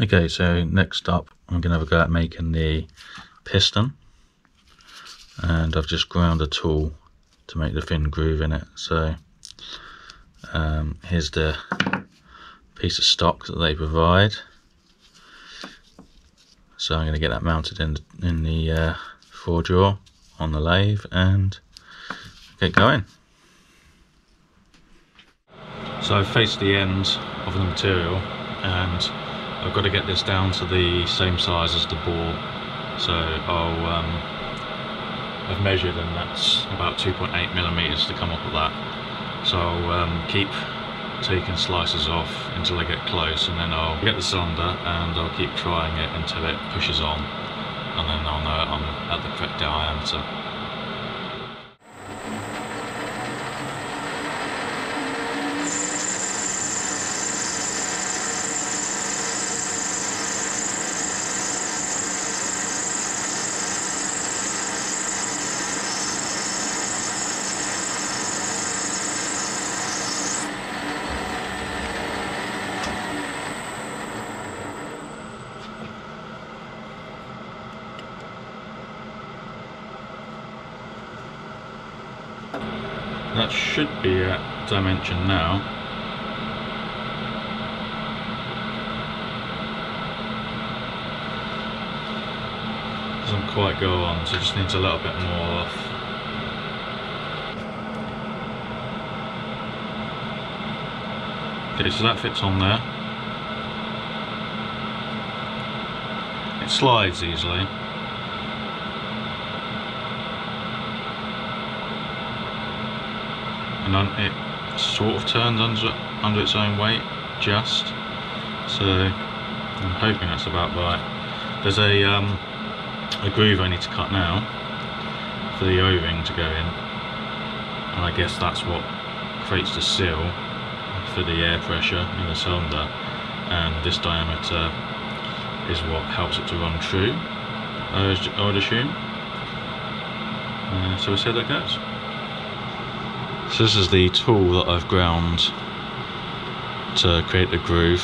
Okay, so next up I'm going to have a go at making the piston. And I've just ground a tool to make the thin groove in it. So um, here's the piece of stock that they provide. So I'm going to get that mounted in, in the uh, four jaw on the lathe and get going. So I've faced the end of the material and I've got to get this down to the same size as the bore so I'll um, I've measured and that's about 2.8 millimeters to come up with that. So I'll um, keep taking slices off until I get close and then I'll get the cylinder and I'll keep trying it until it pushes on. And then I'll know I'm at the correct diameter That should be at dimension now. Doesn't quite go on, so it just needs a little bit more off. Okay, so that fits on there. It slides easily. And it sort of turns under, under its own weight just. So I'm hoping that's about right. There's a um, a groove I need to cut now for the o-ring to go in. And I guess that's what creates the seal for the air pressure in the cylinder. And this diameter is what helps it to run true I would assume. Uh, so we'll see how that goes so this is the tool that I've ground to create the groove.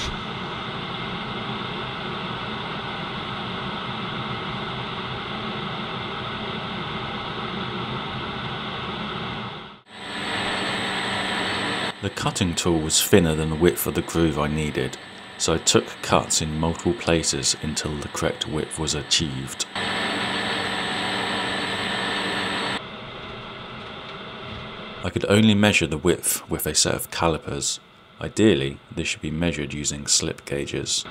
The cutting tool was thinner than the width of the groove I needed, so I took cuts in multiple places until the correct width was achieved. I could only measure the width with a set of calipers. Ideally, this should be measured using slip gauges.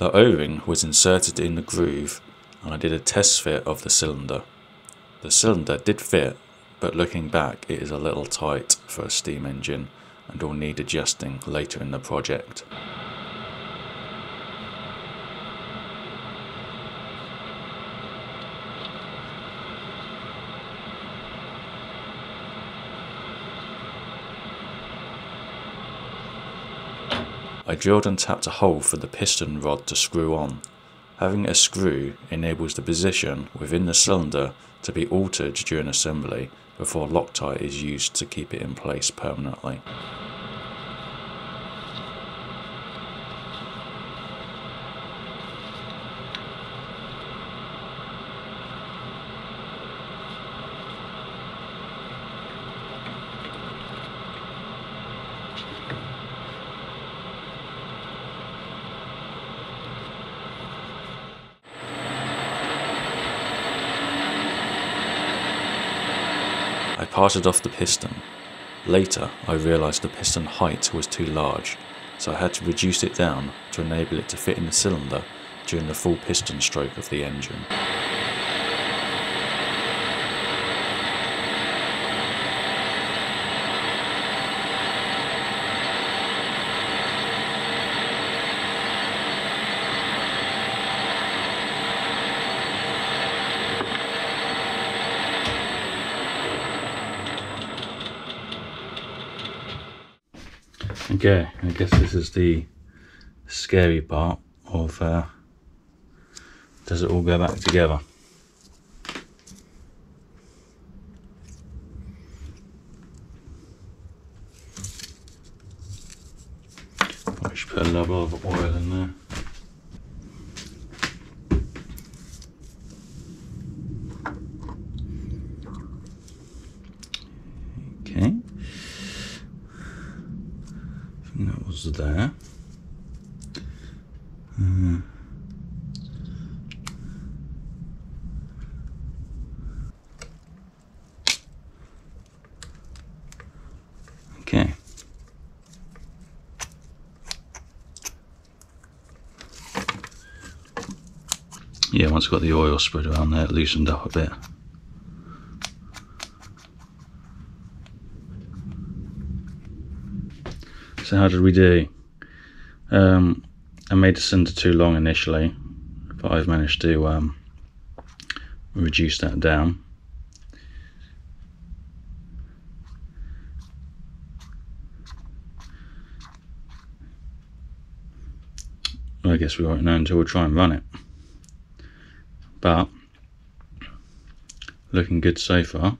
The O-ring was inserted in the groove and I did a test fit of the cylinder. The cylinder did fit, but looking back it is a little tight for a steam engine and will need adjusting later in the project. I drilled and tapped a hole for the piston rod to screw on. Having a screw enables the position within the cylinder to be altered during assembly before Loctite is used to keep it in place permanently. I parted off the piston. Later, I realised the piston height was too large, so I had to reduce it down to enable it to fit in the cylinder during the full piston stroke of the engine. Okay, I guess this is the scary part of uh, does it all go back together? Probably should put a level of oil in there. Okay. I that was there. Uh, okay. Yeah, once got the oil spread around there, loosened up a bit. So how did we do? Um, I made the cylinder too long initially, but I've managed to um, reduce that down. I guess we won't know until we try and run it. But looking good so far.